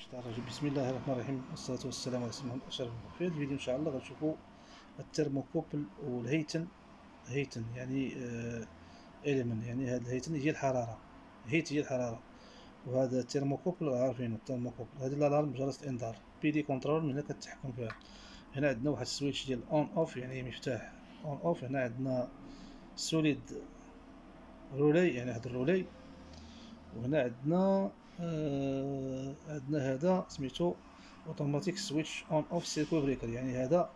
بسم الله الرحمن الرحيم. والصلاة والسلام على سيدنا محمد أشرف في هذا الفيديو إن شاء الله غنشوفوا ال thermocouple وال heating. heating يعني آه element يعني هذا ال heating هي الحرارة. heat هي الحرارة. وهذا ال thermocouple عارفين ال thermocouple. هذه ال alarm جرس الانذار PID control من هنا كتحكم فيها. هنا عندنا واحد ال switch ديال on off يعني مفتاح. on off هنا عندنا solid relay يعني هذا ال relais. وهنا عندنا آه عندنا هذا سميتو automatic switch on off circuit breaker يعني هذا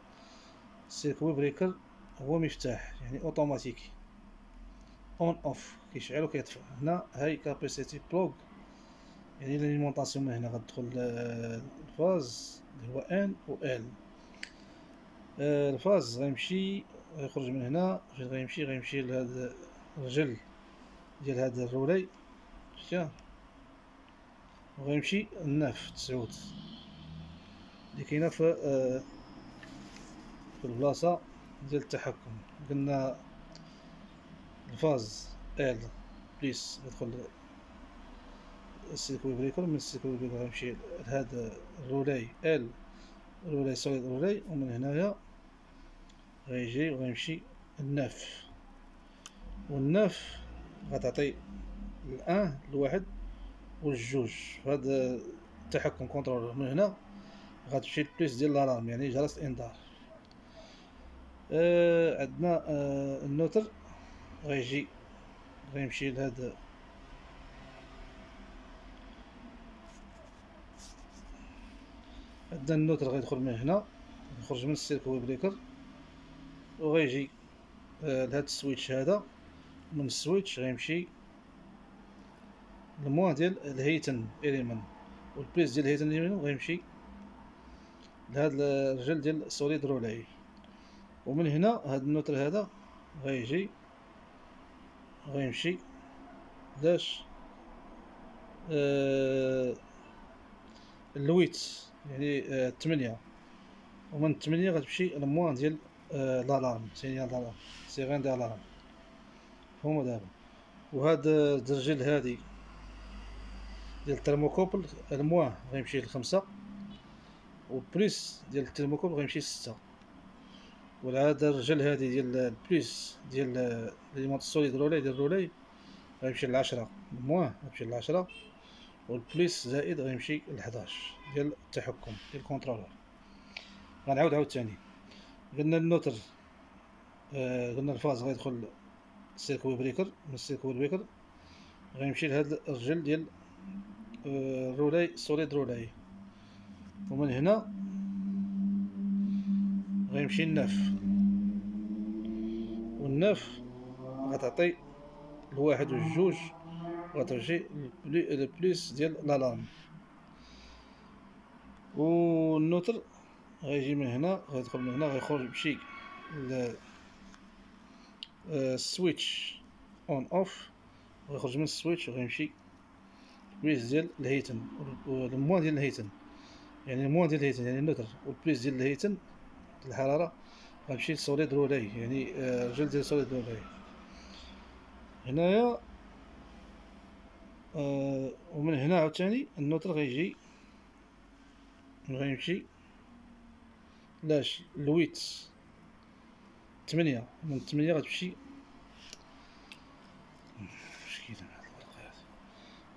circuit breaker هو مفتاح يعني اوتوماتيكي on off كيشعل وكيطفى هنا high capacity plug يعني l'alimentation من هنا غتدخل آه، ال phase اللي هو N و L آه، ال phase غيمشي غيخرج من هنا فين غيمشي غيمشي لهاد الرجل ديال هاد ال relais. شتيها وغيمشي ال neuf تسعود. اللي كاينة في آه في البلاصة ديال التحكم. قلنا ال phase ال plus يدخل ال circuit breaker من ال circuit breaker غيمشي لهاد ال relais ال relais solid relay ومن هنايا غيجي وغيمشي ال neuf. وال neuf غتعطي الان الواحد والجوج هذا التحكم control من هنا غتمشي ل plus ديال ال alarm يعني جرس الانذار آه عندنا آه ال neutre. غيجي غيمشي لهذا عندنا ال neutre غيدخل من هنا يخرج من ال circuit breaker وغيجي آه لهاد ال switch هذا. من ال switch غيمشي ال moins ديال ال heating element وال plus ديال ال heating element غيمشي لهاد الرجل ديال solid relay ومن هنا هاد ال neutre هذا غيجي غيمشي لاش آه اللويت يعني آه الثمانية ومن الثمانية غتمشي الموان ديال آه لالارم سينيال لالارم سيغين ديال لالارم هما دابا. وهاد الدرجل هادي ديال الترموكوبل الموان غيمشي لخمسة والبليس ديال الترموكوبل غيمشي لستة. والعاد الرجل هادي ديال البليس ديال ليمونط سوليد رولاي ديال رولاي غيمشي لعشرة. ال moins غيمشي لعشرة وال plus زائد غيمشي لحداش. ديال التحكم ديال ال controller. غنعاود عاود تاني قلنا ال neutre آه قلنا ال phase غيدخل ال circuit breaker من ال circuit breaker غيمشي لهاد الرجل ديال ال relais solid relay ومن هنا غيمشي ال neuf. وال neuf غتعطي الواحد والجوج غتمشي ال plus ديال l'alarme وال neutre غيجي من هنا غيدخل من هنا غيخرج بشي ال switch on off غيخرج من ال switch وغيمشي ال plus ديال ال heating ال moins ديال ال heating يعني ال moins ديال ال heating يعني ال neutre وال plus ديال ال heating الحرارة غنمشي ل solide relais يعني رجل ديال solide relais هنايا آه ومن هنا عاوتاني ال neutre غيجي غيمشي لاش ل huit تمنية. من تمنية غتمشي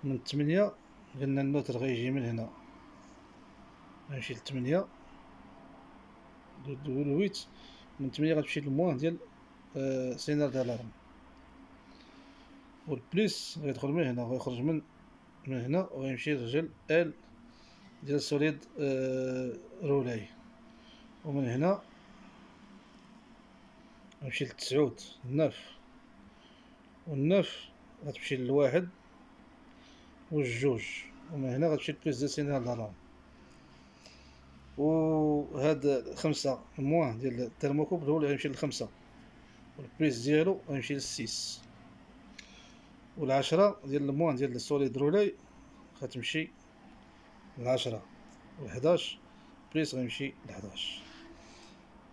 من تمنية قلنا ال neutre غيجي من هنا. غيمشي لتمنية. ال huit من تمنية غتمشي لل moins ديال آه signal d'alarme وال plus غيدخل من هنا وغيخرج من من هنا وغيمشي للرجل آل ديال solide آه relais ومن هنا غنمشي للتسعود. ال neuf وال neuf غتمشي للواحد. والجوج. ومن هنا غتمشي ل plus ديال signal d'alarme وهاد خمسة ال moins ديال ال thermocouple هو اللي غيمشي للخمسة وال plus ديالو غيمشي لل six. والعشرة ديال ال moins ديال ال solide relais غتمشي للعشرة. والحداش plus غيمشي لحداش.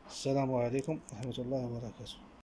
السلام عليكم ورحمة الله وبركاته.